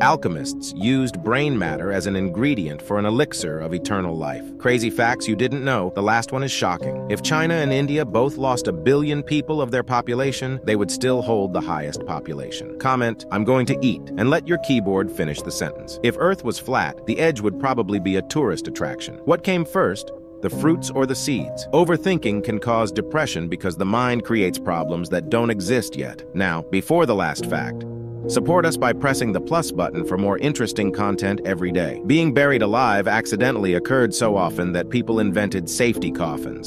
Alchemists used brain matter as an ingredient for an elixir of eternal life. Crazy facts you didn't know, the last one is shocking. If China and India both lost a billion people of their population, they would still hold the highest population. Comment, I'm going to eat, and let your keyboard finish the sentence. If Earth was flat, the edge would probably be a tourist attraction. What came first? the fruits or the seeds. Overthinking can cause depression because the mind creates problems that don't exist yet. Now, before the last fact, Support us by pressing the plus button for more interesting content every day. Being buried alive accidentally occurred so often that people invented safety coffins.